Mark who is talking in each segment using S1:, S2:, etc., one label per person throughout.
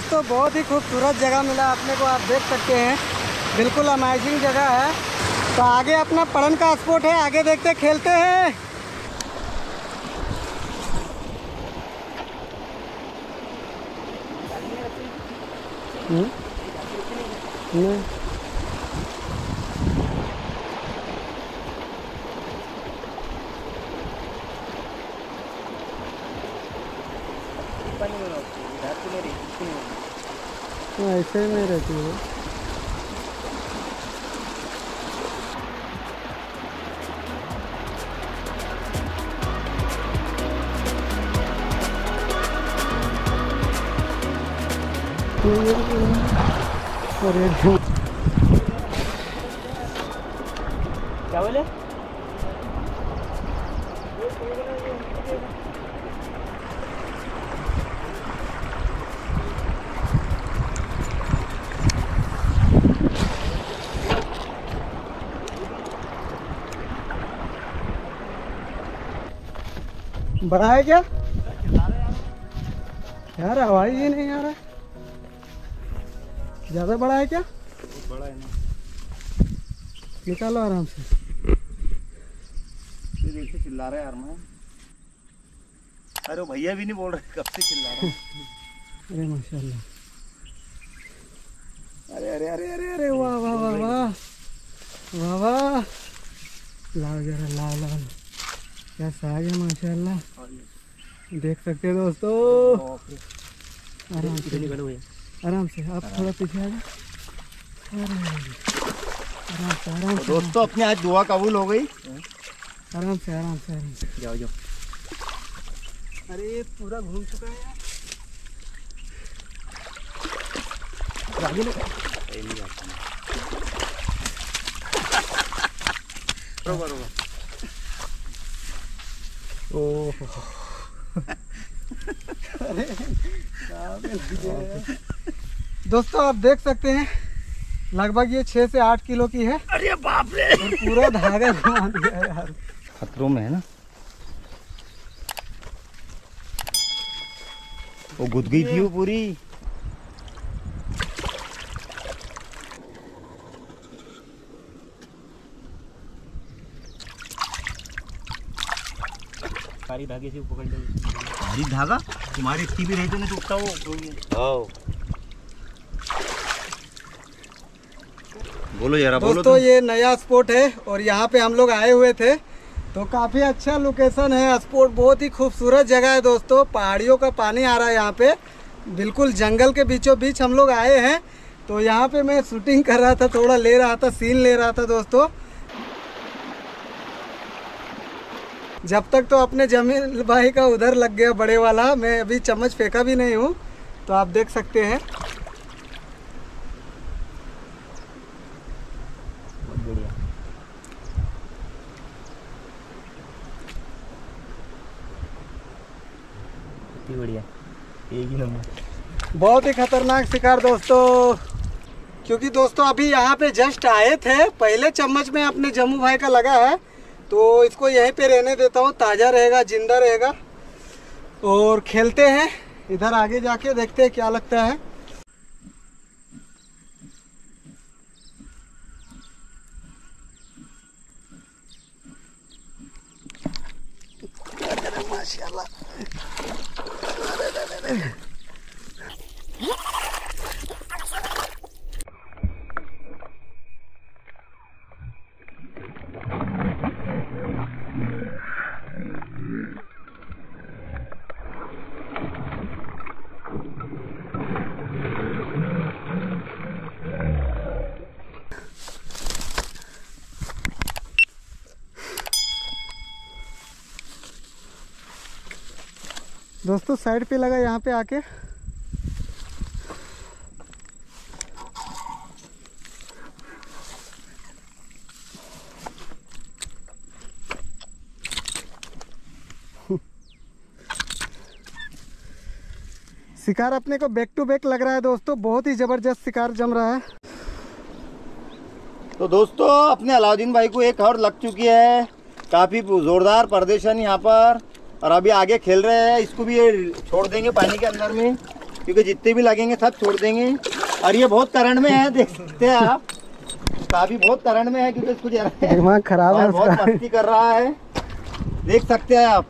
S1: दोस्तों बहुत ही खूबसूरत जगह मिला अपने को आप देख सकते हैं। बिल्कुल अमेजिंग जगह है। तो आगे अपना पढ़न का स्पोर्ट है आगे देखते खेलते हैं। हम्म? नहीं हाँ, ऐसे ही में रहती है।
S2: क्या बोले?
S1: बड़ा है क्या? यार आवाज़ ही नहीं आ रहा। है ज़्यादा बड़ा है क्या?
S2: बड़ा है ना
S1: निकालो आराम से।
S2: चिल्ला रहा है यार मैं। अरे भैया भी नहीं बोल रहे कब से चिल्ला रहा है?
S1: अरे माशाल्लाह। अरे अरे अरे अरे अरे वाह वाह वाह वाह वाह वाह। लाओ जरा लाओ लाओ क्या साग है माशाल्लाह। देख सकते हो दोस्तों। आराम से। आराम से। आप थोड़ा पीछे आ जाओ। अरे आराम से आराम
S2: तो
S1: से।
S2: दोस्तों अपनी आज दुआ कबूल हो गई।
S1: आराम से आराम से आराम से।
S2: जाओ जाओ।
S1: अरे पूरा घूम चुका है यार।
S2: आगे ले सही नहीं जाता मैं रोको रोको
S1: ओह दोस्तों आप देख सकते हैं लगभग ये छह से आठ किलो की है।
S2: अरे बाप रे।
S1: पूरा धागा घुमा दिया यार।
S2: खतरों में है ना? वो गुद गई थी वो पूरी।
S3: सारी धागे से पकड़ ले।
S2: भारी धागा? तुम्हारी इतनी भी रहते ना टूटता वो। हाँ बोलो जरा बोलो
S1: दोस्तों ये नया स्पॉट है और यहाँ पे हम लोग आए हुए थे। तो काफ़ी अच्छा लोकेशन है स्पॉट बहुत ही खूबसूरत जगह है दोस्तों। पहाड़ियों का पानी आ रहा है यहाँ पे। बिल्कुल जंगल के बीचों बीच हम लोग आए हैं। तो यहाँ पे मैं शूटिंग कर रहा था थोड़ा ले रहा था सीन ले रहा था दोस्तों। जब तक तो अपने जमील भाई का उधर लग गया बड़े वाला मैं अभी चम्मच फेंका भी नहीं हूँ तो आप देख सकते हैं।
S3: बढ़िया। एक ही नंबर।
S1: बहुत ही खतरनाक शिकार दोस्तों क्योंकि दोस्तों अभी यहाँ पे जस्ट आए थे पहले चम्मच में अपने जम्मू भाई का लगा है तो इसको यहीं पे रहने देता हूँ, ताज़ा रहेगा, ज़िंदा रहेगा। और खेलते हैं, इधर आगे जाके देखते हैं क्या लगता है। दोस्तों साइड पे लगा यहाँ पे आके। शिकार अपने को बैक टू बैक लग रहा है दोस्तों, बहुत ही ज़बरदस्त शिकार जम रहा है।
S2: तो दोस्तों, अपने अलाउद्दीन भाई को एक और लग चुकी है। काफ़ी जोरदार प्रदर्शन यहाँ पर। और अभी आगे खेल रहे हैं इसको भी ये छोड़ देंगे पानी के अंदर में क्योंकि जितने भी लगेंगे सब छोड़ देंगे। और ये बहुत करंट में है देख सकते हैं आप। काफ़ी बहुत करंट में है क्योंकि इसको जरा
S1: दिमाग खराब है
S2: बहुत मस्ती कर रहा है। देख सकते हैं आप।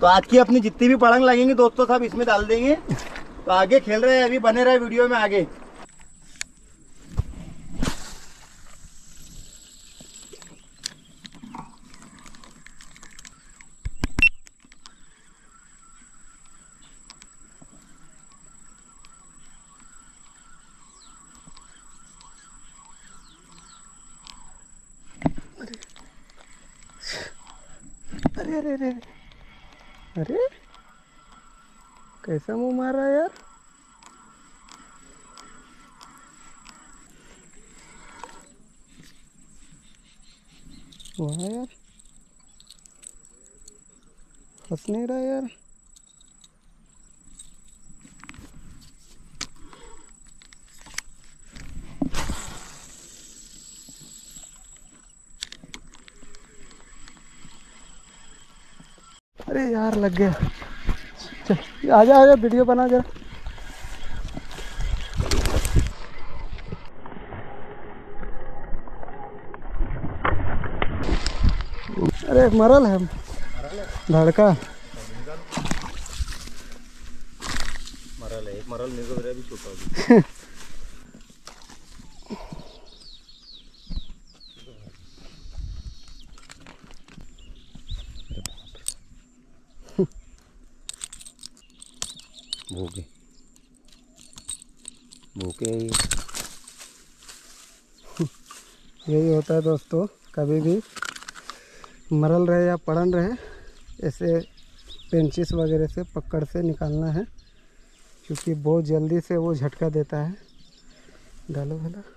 S2: तो आज की अपनी जितनी भी पड़ंग लगेंगी दोस्तों सब इसमें डाल देंगे। तो आगे खेल रहे हैं अभी बने रहे वीडियो में आगे।
S1: अरे अरे अरे। अरे कैसा मुँह मार यार? वाह यार। हंस नहीं रहा यार अरे यार लग गया। चल आ जा वीडियो बना जरा। अरे, मरल है। लड़का
S2: मरल है मरल मेरे को मेरा भी छोटा हो भूखे। भूखे
S1: यही होता है दोस्तों, कभी भी मरल रहे या पड़न रहे, ऐसे पेंचिस वगैरह से पकड़ से निकालना है, क्योंकि बहुत जल्दी से वो झटका देता है। डालो भला।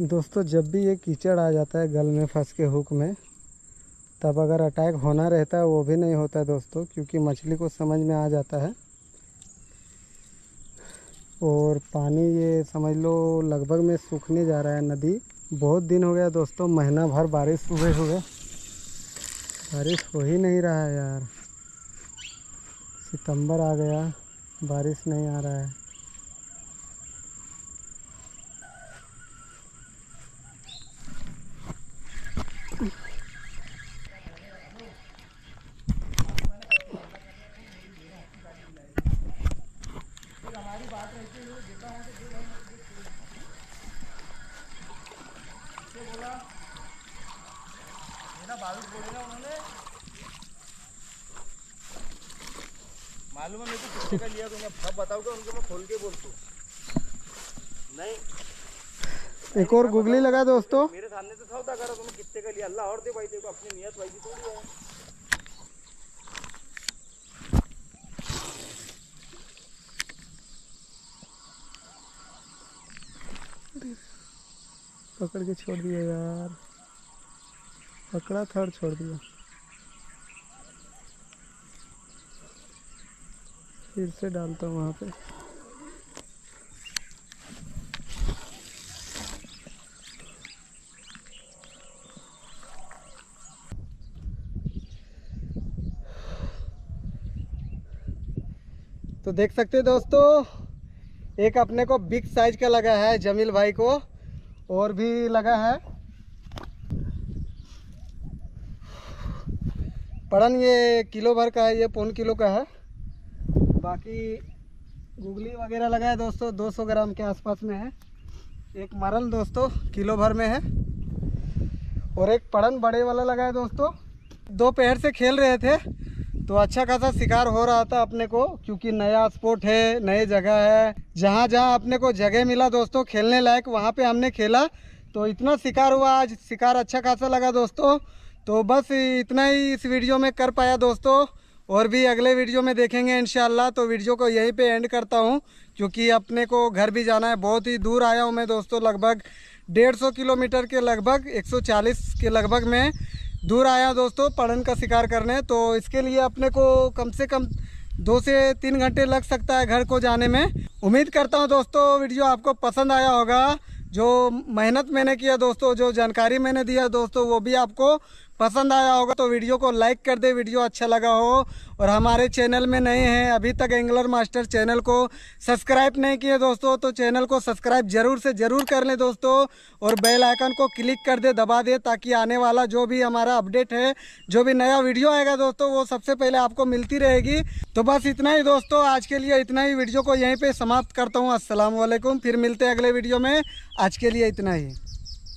S1: दोस्तों, जब भी ये कीचड़ आ जाता है गल में, फंस के हुक में, तब अगर अटैक होना रहता है, वो भी नहीं होता है दोस्तों, क्योंकि मछली को समझ में आ जाता है। और पानी ये समझ लो, लगभग में सूखने जा रहा है नदी। बहुत दिन हो गया दोस्तों, महीना भर बारिश हुए हुए। बारिश हो ही नहीं रहा है यार। सितंबर आ गया, बारिश नहीं आ रहा है।
S2: मालूम है मेरे को का लिया तुमने सब बताओगे उनको मैं खोल के बोलता हूँ नहीं
S1: एक और गुगली लगा दोस्तों।
S2: मेरे सामने तो सौदा करो तुमने कितने का लिया? अल्लाह और दे भाई देखो अपनी नियत भाई की थोड़ी है।
S1: पकड़ के छोड़ दिया यार। पकड़ा था और छोड़ दिया। फिर से डालता हूँ वहाँ पे। तो देख सकते हैं दोस्तों, एक अपने को बिग साइज़ का लगा है जमील भाई को। और भी लगा है। पड़न ये किलो भर का है, ये पौन किलो का है। बाकी गुगली वगैरह लगा है दोस्तों 200 ग्राम के आसपास में है। एक मरल दोस्तों, किलो भर में है। और एक पड़न बड़े वाला लगा है दोस्तों। दो पैर से खेल रहे थे तो अच्छा खासा शिकार हो रहा था अपने को, क्योंकि नया स्पोर्ट है, नई जगह है। जहाँ जहाँ अपने को जगह मिला दोस्तों, खेलने लायक, वहाँ पे हमने खेला। तो इतना शिकार हुआ आज, शिकार अच्छा खासा लगा दोस्तों। तो बस इतना ही इस वीडियो में कर पाया दोस्तों। और भी अगले वीडियो में देखेंगे इंशाल्लाह। तो वीडियो को यहीं पे एंड करता हूँ, क्योंकि अपने को घर भी जाना है। बहुत ही दूर आया हूँ मैं दोस्तों, लगभग डेढ़ किलोमीटर के लगभग 140 के लगभग में। दूर आया दोस्तों, पढ़न का शिकार करने तो इसके लिए अपने को कम से कम दो से तीन घंटे लग सकता है घर को जाने में। उम्मीद करता हूँ दोस्तों, वीडियो आपको पसंद आया होगा। जो मेहनत मैंने किया दोस्तों, जो जानकारी मैंने दिया दोस्तों, वो भी आपको पसंद आया होगा तो वीडियो को लाइक कर दे, वीडियो अच्छा लगा हो। और हमारे चैनल में नए हैं, अभी तक एंगलर मास्टर चैनल को सब्सक्राइब नहीं किए दोस्तों तो चैनल को सब्सक्राइब ज़रूर से ज़रूर कर लें दोस्तों, और बेल आइकन को क्लिक कर दे, दबा दे, ताकि आने वाला जो भी हमारा अपडेट है, जो भी नया वीडियो आएगा दोस्तों, वो सबसे पहले आपको मिलती रहेगी। तो बस इतना ही दोस्तों, आज के लिए इतना ही, वीडियो को यहीं पर समाप्त करता हूँ। असलम फिर मिलते हैं अगले वीडियो में। आज के लिए इतना ही।